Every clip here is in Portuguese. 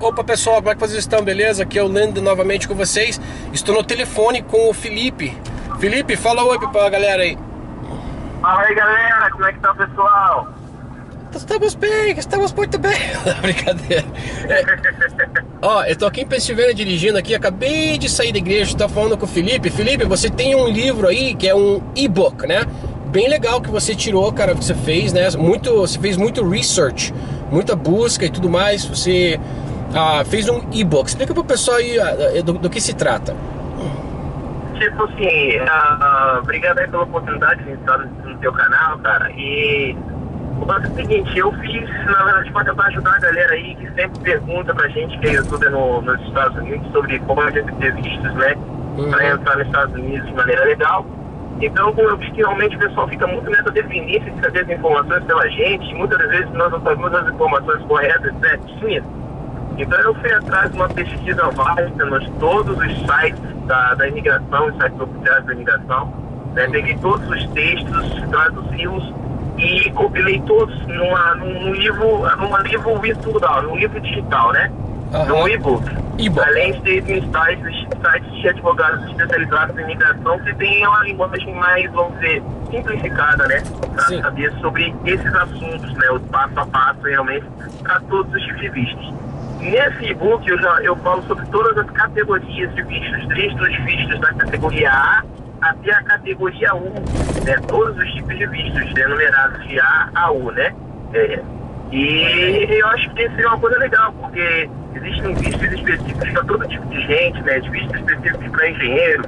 Opa pessoal, como é que vocês estão? Beleza? Aqui é o Lando novamente com vocês. Estou no telefone com o Felipe. Felipe, fala oi pra galera aí. Fala aí galera, como é que tá o pessoal? Estamos bem, estamos muito bem. Brincadeira. É. Ó, eu tô aqui em Pensilvânia dirigindo aqui, acabei de sair da igreja, tô falando com o Felipe. Felipe, você tem um livro aí que é um e-book, né? Bem legal que você tirou, cara, que você fez, né? Muito, você fez muito research, muita busca e tudo mais. Você ah, fez um e-book. Explica pro pessoal aí ah, do, do, que se trata. Tipo assim, uh, obrigado aí pela oportunidade de estar no teu canal, cara. E o lance é o seguinte, eu fiz, na verdade, para ajudar a galera aí que sempre pergunta pra gente, que é youtuber no, nos Estados Unidos, sobre como a gente ter vistos, né? Uhum. Pra entrar nos Estados Unidos de maneira legal. Então, como eu vi que realmente o pessoal fica muito nessa dependência de saber as informações pela gente, muitas vezes nós não sabemos as informações corretas, certinhas. Então eu fui atrás de uma pesquisa vasta nos todos os sites da, da imigração, os sites oficiais da imigração. Né? Peguei todos os textos, traduzi-os e compilei todos numa, num livro, num livro virtual, num livro digital, né? Uhum. Num e-book. E Além de ter sites, sites de advogados especializados em imigração que tem uma linguagem mais, vamos dizer, simplificada, né? Para saber sobre esses assuntos, né? O passo a passo realmente para todos os vistos. Nesse e-book eu, já, eu falo sobre todas as categorias de vistos, desde os vistos da categoria A até a categoria U, né? Todos os tipos de vistos, enumerados de A a U, né? É. E eu acho que seria uma coisa legal, porque existem vistos específicos para todo tipo de gente, né? Vistos específicos para engenheiro,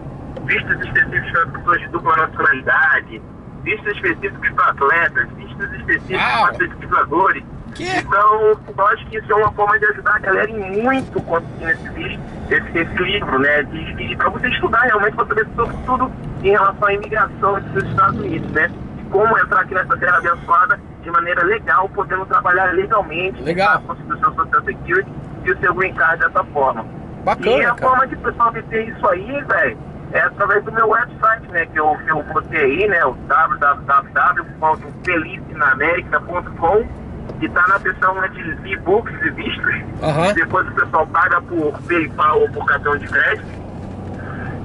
vistos específicos para pessoas de dupla nacionalidade, vistos específicos para atletas, vistos específicos para pesquisadores. Que? Então, eu acho que isso é uma forma de ajudar a galera em muito conseguir esse, visto, esse, esse livro, né? De, para você estudar realmente, para saber sobre tudo em relação à imigração dos Estados Unidos, né? E como entrar aqui nessa terra abençoada de maneira legal, podendo trabalhar legalmente legal. a Constituição Social Security e o seu green card dessa forma. Bacana, e a cara. forma de pessoal obter isso aí, velho, é através do meu website, né? Que eu, que eu botei aí, né? O www.felicianaamerica.com que está na seção né, de e-books e vistos. Uhum. Depois o pessoal paga por PayPal ou por cartão de crédito.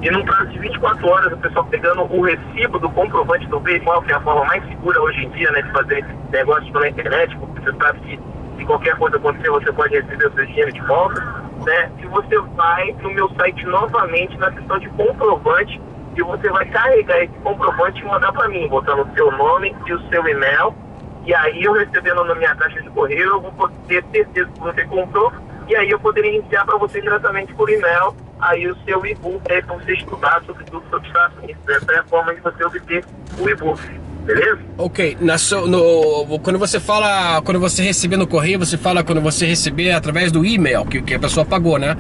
E num prazo de 24 horas, o pessoal pegando o recibo do comprovante do PayPal, que é a forma mais segura hoje em dia, né, de fazer negócios pela internet, porque você sabe que se qualquer coisa acontecer, você pode receber o seu dinheiro de volta, né? E você vai no meu site novamente na seção de comprovante e você vai carregar esse comprovante e mandar para mim, botando o seu nome e o seu e-mail e aí eu recebendo na minha caixa de correio, eu vou ter certeza que você comprou. E aí eu poderia enviar para você diretamente por e-mail aí o seu e-book aí para você estudar sobre tudo sobre Unidos. Essa é a forma de você obter o e-book. Beleza? Ok, na so, no, quando você fala, quando você receber no correio, você fala quando você receber através do e-mail que, que a pessoa pagou, né?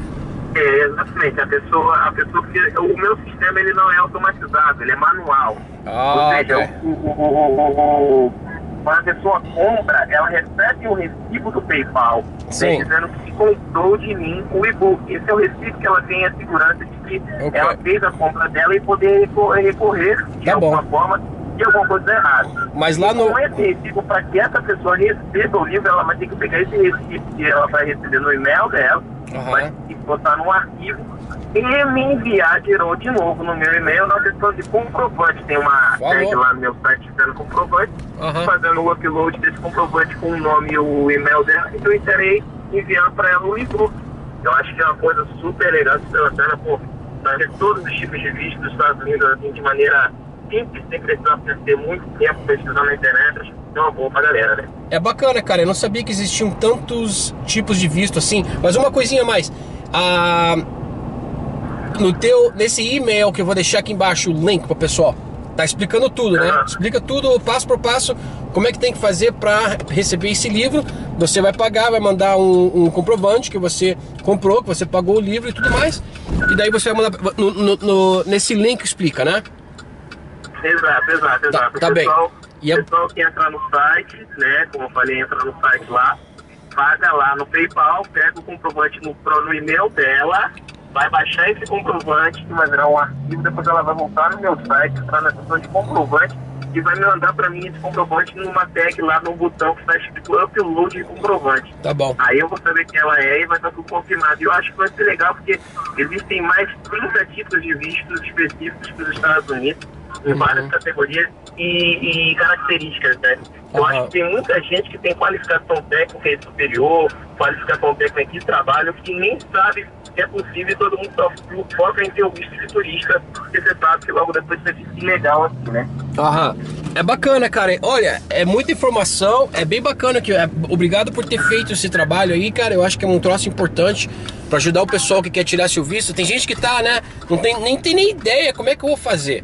É, exatamente. A pessoa, a pessoa, o meu sistema ele não é automatizado, ele é manual. Ah, Ou seja, okay. o, o, o, o quando a pessoa compra, ela recebe o recibo do PayPal, né, dizendo que comprou de mim o e-book. Esse é o recibo que ela tem a segurança de que okay. ela fez a compra dela e poder recorrer de tá alguma bom. forma alguma coisa errada. Mas lá no. Com esse recibo, para que essa pessoa receba o livro, ela vai ter que pegar esse recibo que ela vai receber no e-mail dela, Uhum. vai ter que botar num arquivo e me enviar de novo, de novo no meu e-mail na questão de comprovante. Tem uma Falou. tag lá no meu site dando comprovante, Uhum. fazendo o upload desse comprovante com o nome e o e-mail dela, então eu estarei enviando para ela o e-book. Eu acho que é uma coisa super legal, super bacana, pô, fazer todos os tipos de vistos dos Estados Unidos assim, de maneira simples, sem precisar ter muito tempo pesquisando na internet, é uma boa pra galera, né? É bacana, cara. Eu não sabia que existiam tantos tipos de visto assim. Mas uma coisinha mais. Ah, no teu, nesse e-mail que eu vou deixar aqui embaixo o link pro pessoal. Tá explicando tudo, né? Explica tudo, passo por passo, como é que tem que fazer para receber esse livro. Você vai pagar, vai mandar um, um comprovante que você comprou, que você pagou o livro e tudo mais. E daí você vai mandar no- no- no- nesse link explica, né? Exato, exato, Tá, exato. tá o bem. pessoal, E é- o pessoal que entra no site, né? Como eu falei, entra no site lá, paga lá no PayPal, pega o comprovante no, no e-mail dela, vai baixar esse comprovante, que vai virar um arquivo, depois ela vai voltar no meu site, entrar na seção de comprovante e vai me mandar para mim esse comprovante numa tag lá no botão que está escrito upload de comprovante. Tá bom. Aí eu vou saber quem ela é e vai estar tudo confirmado. E eu acho que vai ser legal porque existem mais 30 tipos de vistos específicos para os Estados Unidos, em Uhum. várias categorias e, e características, né? Eu acho que tem muita gente que tem qualificação técnica superior, qualificação técnica de trabalho, que nem sabe que é possível e todo mundo só foca em ter o visto de turista, porque você sabe que logo depois você fica ilegal aqui, né? Aham. É bacana, cara. Olha, é muita informação, é bem bacana que é, obrigado por ter feito esse trabalho aí, cara. Eu acho que é um troço importante pra ajudar o pessoal que quer tirar seu visto. Tem gente que tá, né, não tem nem tem nem ideia como é que eu vou fazer.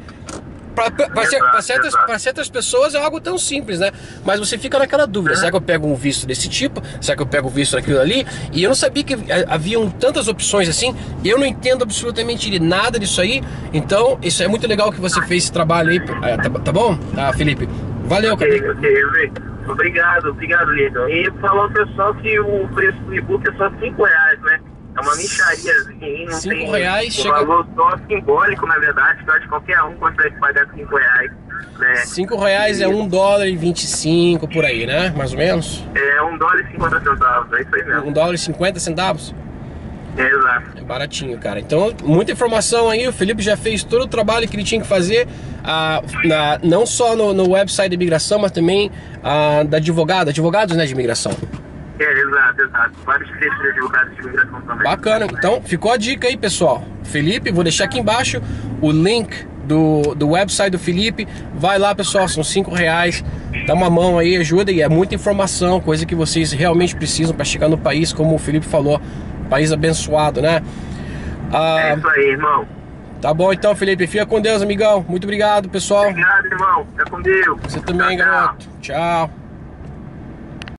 Pra certas, pra certas pessoas é algo tão simples, né? Mas você fica naquela dúvida: será que eu pego um visto desse tipo? Será que eu pego um visto daquilo ali? E eu não sabia que ha- haviam tantas opções assim. Eu não entendo absolutamente nada disso aí. Então, isso é muito legal que você fez esse trabalho aí. É, Tá, tá bom? Tá, Felipe? Valeu, cara. Ok, ok, ok. Obrigado, obrigado, Lido. E ao pessoal que o preço do e-book é só 5 reais? É uma michariazinha aí, não Cinco tem reais, um chega- valor só simbólico, na verdade, que eu acho que qualquer um consegue pagar 5 reais, né? 5 reais é 1 dólar e 25 por aí, né? Mais ou menos. É um dólar e 50 centavos, é isso aí mesmo. 1 dólar e 50 centavos. É, exato. É baratinho, cara. Então, muita informação aí. O Felipe já fez todo o trabalho que ele tinha que fazer, ah, na- não só no, no website de imigração, mas também ah, da advogada, advogados né, de imigração. É, exato, exato. Vários textos de advogados de imigração também. Bacana. Então, ficou a dica aí, pessoal. Felipe, vou deixar aqui embaixo o link do, do website do Felipe. Vai lá, pessoal, são 5 reais. Dá uma mão aí, ajuda e é muita informação, coisa que vocês realmente precisam para chegar no país, como o Felipe falou, país abençoado, né? Ah, É isso aí, irmão. Tá bom então, Felipe. Fica com Deus, amigão. Muito obrigado, pessoal. Obrigado, irmão. Fica com Deus. Você também, Tchau, tchau. garoto. Tchau.